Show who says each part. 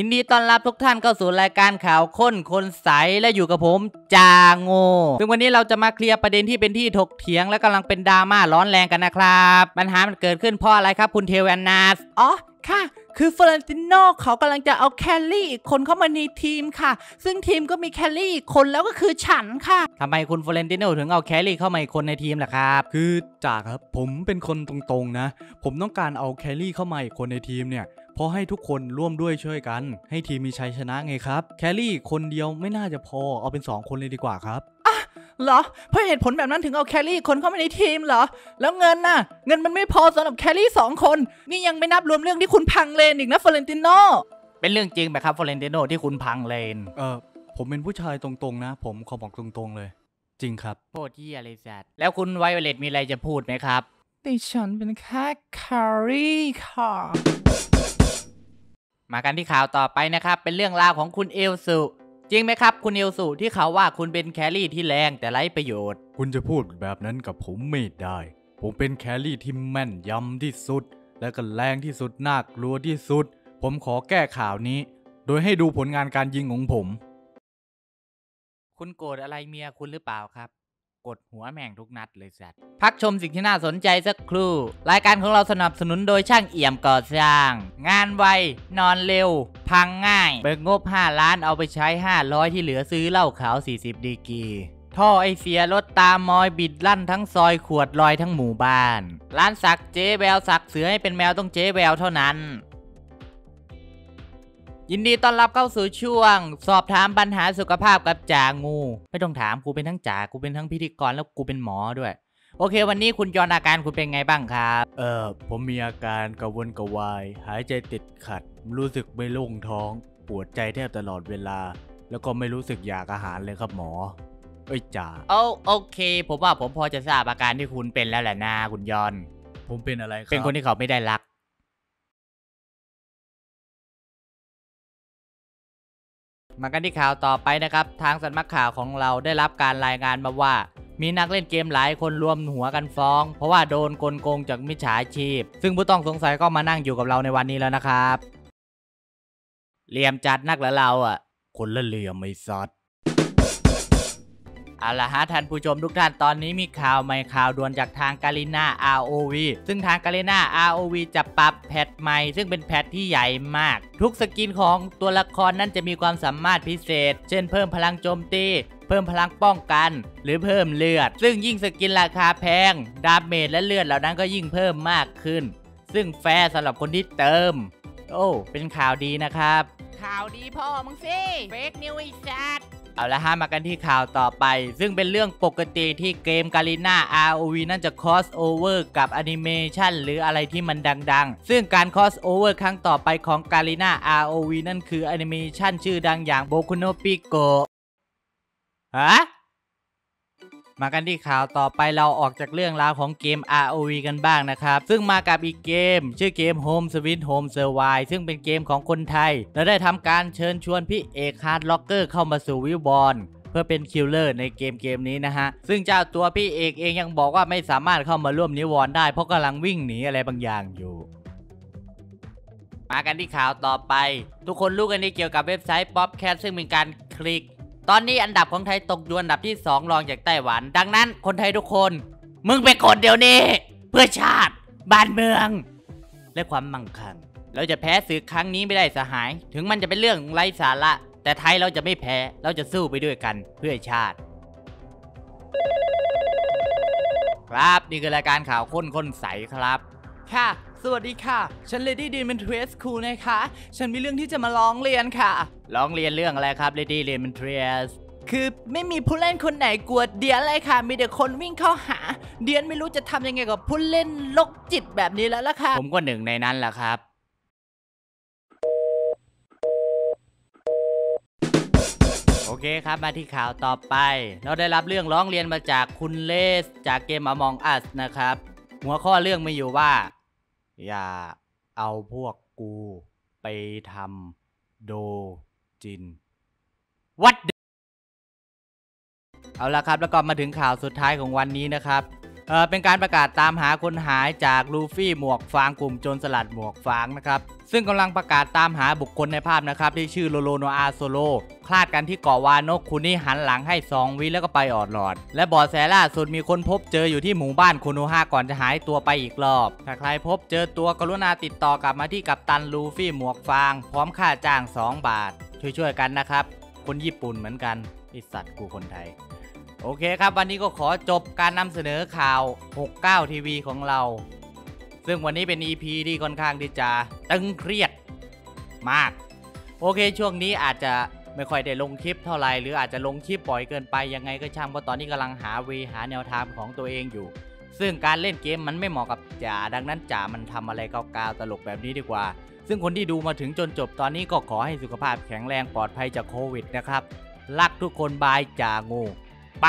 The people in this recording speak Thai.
Speaker 1: ยินดีต้อนรับทุกท่านเข้าสู่รายการข่าวค้นคนใสและอยู่กับผมจาโงซึ่งวันนี้เราจะมาเคลียร์ประเด็นที่เป็นที่ถกเถียง และกำลังเป็นดราม่าร้อนแรงกันนะครับ ปัญหามันเกิดขึ้นเพราะอะไรครับคุณเทวานาส
Speaker 2: อ๋อค่ะ คือฟลอเรนติโนเขากำลังจะเอาแคลรี่อีกคนเข้ามาในทีมค่ะ ซึ่งทีมก็มีแคลรี่อีกคนแล้วก็คือฉันค่ะ
Speaker 1: ทำไมคุณฟลอเรนติโนถึงเอาแคลรี่เข้ามาอีกคนในทีมล่ะครับ
Speaker 3: คือจากครับผมเป็นคนตรงๆนะ ผมต้องการเอา carry เข้ามาอีกคนในทีมเนี่ย เพราะให้ทุกคนร่วมด้วยช่วยกัน ให้ทีมมีชัยชนะไงครับ carry คนเดียวไม่น่าจะพอเอาเป็น 2 คนเลยดีกว่าครับ
Speaker 2: เหรอ เพราะเหตุผลแบบนั้นถึงเอา carry คนเข้ามาในทีมเหรอ แล้วเงินน่ะ เงินมันไม่พอสำหรับ carry สองคน นี่ยังไม่นับรวมเรื่องที่คุณพังเลนอีกนะฟลอเรนติโน
Speaker 1: เป็นเรื่องจริงไหมครับฟลอเรนติโนที่คุณพังเลน
Speaker 3: เออผมเป็นผู้ชายตรงๆนะ ผมขอบอกตรงๆเลย จริงครับ
Speaker 1: โคตรที่อะไรสัตว์แล้วคุณไวโอเลตมีอะไรจะพูดไหมครับ
Speaker 2: ดิฉันเป็นแค่แคลรี่ค่ะ
Speaker 1: มากันที่ข่าวต่อไปนะครับ เป็นเรื่องราวของคุณเอลสุจริงไหมครับ คุณเอลสุที่เขาว่าคุณเป็นแครี่ที่แรงแต่ไร้ประโยชน์
Speaker 3: คุณจะพูดแบบนั้นกับผมไม่ได้ ผมเป็นแครี่ที่แม่นยำที่สุด และก็แรงที่สุดน่ากลัวที่สุด ผมขอแก้ข่าวนี้ โดยให้ดูผลงานการยิงของผม
Speaker 1: คุณโกรธอะไรเมียคุณหรือเปล่าครับ กดหัวแม่งทุกนัดเลยสัตว์พักชมสิ่งที่น่าสนใจสักครู่ รายการของเราสนับสนุนโดยช่างเอี่ยมก่อสร้าง งานไว นอนเร็ว พังง่าย เบิกงบ 5 ล้านเอาไปใช้ 500 ที่เหลือซื้อเหล้าขาว 40 ดีกี ท่อไอเสียรถตามมอยบิดลั่นทั้งซอยขวดลอยทั้งหมู่บ้าน ร้านสักเจ๊แววสักเสือให้เป็นแมวต้องเจ๊แววเท่านั้น ยินดีต้อนรับเข้าสู่ช่วง สอบถามปัญหาสุขภาพกับจ่างู ไม่ต้องถามกูเป็นทั้งจ่ากูเป็นทั้งพิธีกรแล้วกูเป็นหมอด้วย โอเค วันนี้คุณยอนอาการคุณเป็นไงบ้างครับ
Speaker 3: เออผมมีอาการกระวนกระวาย หายใจติดขัด รู้สึกไม่โล่งท้อง ปวดใจแทบตลอดเวลา แล้วก็ไม่รู้สึกอยากอาหารเลยครับหมอ เอ้ยจ่า
Speaker 1: โอ้โอเค ผมว่าผมพอจะทราบอาการที่คุณเป็นแล้วแหละนะคุณยอน
Speaker 3: ผมเป็นอะไรครับ
Speaker 1: เป็นคนที่เขาไม่ได้รัก มากันที่ข่าวต่อไปนะครับ ทางสำนักข่าวของเราได้รับการรายงานมาว่า มีนักเล่นเกมหลายคนรวมหัวกันฟ้อง เพราะว่าโดนกลโกงจากมิจฉาชีพ ซึ่งผู้ต้องสงสัยก็มานั่งอยู่กับเราในวันนี้แล้วนะครับเหลี่ยมจัดนักแล้วเราอะ
Speaker 3: คนละเหลี่ยมไม่ซัด
Speaker 1: เอาละฮะท่านผู้ชมทุกท่านตอนนี้มีข่าวใหม่ข่าวด่วนจากทางกาลิน่า ROV ซึ่งทางกาลิน่า ROV จะปรับแพทใหม่ ซึ่งเป็นแพทที่ใหญ่มาก ทุก skin ของตัวละครนั้นจะมีความสามารถพิเศษ เช่นเพิ่มพลังโจมตีเพิ่มพลังป้องกัน หรือเพิ่มเลือด ซึ่งยิ่ง skin ราคาแพง damage และเลือดเหล่านั้นก็ยิ่งเพิ่มมากขึ้น ซึ่งแฟร์สำหรับคนที่เติม โอ้ เป็นข่าวดีนะครับ
Speaker 2: ข่าวดีพ่อมึงสิ fake news ไอ้สัตว์
Speaker 1: เอาละฮะมากันที่ข่าวต่อไป ซึ่งเป็นเรื่องปกติที่เกมกาลิน่า ROV นั่นจะคอสโอเวอร์กับแอนิเมชันหรืออะไรที่มันดังๆ ซึ่งการ crossover ครั้งต่อไปของกาลิน่า ROV นั่นคือแอนิเมชันชื่อดังอย่าง Boku no Pico ฮะ มากันที่ข่าวต่อไปเราออกจากเรื่องราวของเกม ROV กันบ้างนะครับ ซึ่งมากับอีกเกม ชื่อเกม Home Sweet Home Survive ซึ่งเป็นเกมของคนไทย และได้ทำการเชิญชวนพี่เอก HEARTROCKER เข้ามาสู่วิวบอลเพื่อเป็น killer ในเกมเกมนี้นะฮะ ซึ่งเจ้าตัวพี่เอกเองยังบอกว่าไม่สามารถเข้ามาร่วมนิวรณ์ได้เพราะกำลังวิ่งหนีอะไรบางอย่างอยู่มากันที่ข่าวต่อไป ทุกคนรู้กันดีเกี่ยวกับเว็บไซต์ Popcat ซึ่งเป็นการคลิก ตอนนี้อันดับของไทยตกอยู่อันดับที่ 2 รองจากไต้หวัน ดังนั้นคนไทยทุกคน มึงไปกดเดี๋ยวนี้ เพื่อชาติ บ้านเมือง และความมั่งคั่ง เราจะแพ้ศึกครั้งนี้ไม่ได้สหาย ถึงมันจะเป็นเรื่องไร้สาระ แต่ไทยเราจะไม่แพ้ เราจะสู้ไปด้วยกันเพื่อชาติ ครับนี่คือรายการข่าวข้นคนใสครับ
Speaker 2: ค่ะ สวัสดีค่ะ ฉันเลดี้ดีนเป็นเทรสคูลนะคะ ฉันมีเรื่องที่จะมาร้องเรียนค่ะ
Speaker 1: ร้องเรียนเรื่องอะไรครับ Lady l e m o n t r i a s
Speaker 2: คือไม่มีผู้เล่นคนไหนกลัวเดียนเลยค่ะ มีแต่คนวิ่งเข้าหา เดียนไม่รู้จะทำยังไงกับผู้เล่นโรคจิตแบบนี้แล้วล่ะค่ะ
Speaker 1: ผมก็หนึ่งในนั้นแหละครับ โอเคครับมาที่ข่าวต่อไป เราได้รับเรื่องร้องเรียนมาจากคุณเลส จากเกม Among Us นะครับ หัวข้อเรื่องไม่อยู่ว่า อย่าเอาพวกกูไปทำโดจิน What เอาละครับแล้วก็มาถึงข่าวสุดท้ายของวันนี้นะครับ เออเป็นการประกาศตามหาคนหายจากลูฟี่หมวกฟางกลุ่มโจรสลัดหมวกฟางนะครับซึ่งกำลังประกาศตามหาบุคคลในภาพนะครับที่ชื่อโรโรโนอาโซโร คลาดกันที่เกาะวานกคุนี่หันหลังให้ 2 วิแล้วก็ไปออดหลอด และบอดแสล่าสุดมีคนพบเจออยู่ที่หมู่บ้านโคโนฮาก่อนจะหายตัวไปอีกรอบ ถ้าใครพบเจอตัวกรุณาติดต่อกลับมาที่กัปตันลูฟี่หมวกฟาง พร้อมค่าจ้าง 2 บาท ช่วยๆกันนะครับ คนญี่ปุ่นเหมือนกันไอสัตว์กูคนไทย โอเคครับวันนี้ก็ขอจบการนำเสนอข่าว 69 ทีวีของเรา ซึ่งวันนี้เป็น EP ที่ค่อนข้างที่จะตึงเครียดมาก โอเคช่วงนี้อาจจะไม่ค่อยได้ลงคลิปเท่าไหร่หรืออาจจะลงคลิปบ่อยเกินไปยังไงก็ช่างเพราะตอนนี้กำลังหาเวหาแนวทางของตัวเองอยู่ ซึ่งการเล่นเกมมันไม่เหมาะกับจ๋าดังนั้นจ๋ามันทำอะไรกาวๆตลกแบบนี้ดีกว่า ซึ่งคนที่ดูมาถึงจนจบตอนนี้ก็ขอให้สุขภาพแข็งแรงปลอดภัยจากโควิดนะครับรักทุกคนบายจ่างู ไป